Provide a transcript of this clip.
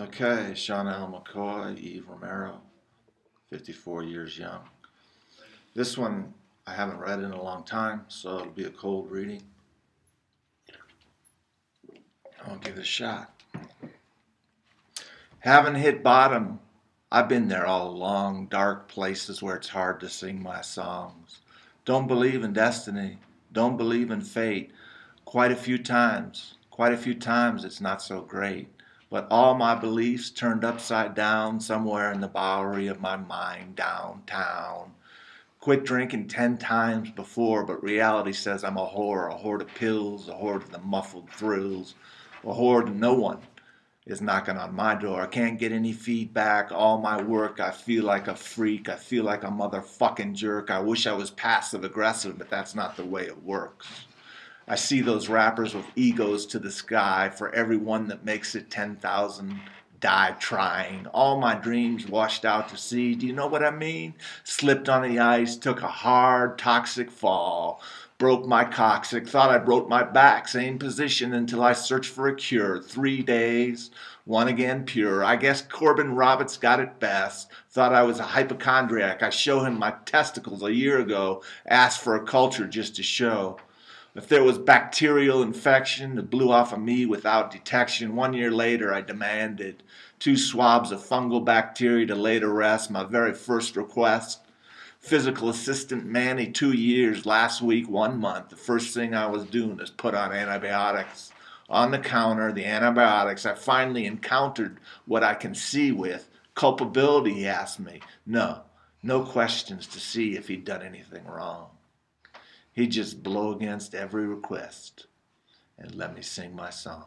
Okay, Sean L. McCoy, Eve Romero, 54 years young. This one I haven't read in a long time, so it'll be a cold reading. I'll give it a shot. Haven't hit bottom. I've been there all along, dark places where it's hard to sing my songs. Don't believe in destiny, don't believe in fate. Quite a few times, quite a few times it's not so great but all my beliefs turned upside down somewhere in the Bowery of my mind downtown. Quit drinking ten times before, but reality says I'm a whore, a whore to pills, a whore to the muffled thrills, a whore to no one is knocking on my door. I can't get any feedback. All my work, I feel like a freak. I feel like a motherfucking jerk. I wish I was passive aggressive, but that's not the way it works. I see those rappers with egos to the sky. For every one that makes it 10,000 die trying. All my dreams washed out to sea. Do you know what I mean? Slipped on the ice, took a hard, toxic fall. Broke my coccyx, thought I broke my back. Same position until I searched for a cure. Three days, one again pure. I guess Corbin Roberts got it best. Thought I was a hypochondriac. I showed him my testicles a year ago. Asked for a culture just to show. If there was bacterial infection that blew off of me without detection, one year later I demanded two swabs of fungal bacteria to lay to rest, my very first request. Physical assistant Manny, two years, last week, one month. The first thing I was doing is put on antibiotics. On the counter, the antibiotics, I finally encountered what I can see with. Culpability, he asked me. No, no questions to see if he'd done anything wrong. He'd just blow against every request and let me sing my song.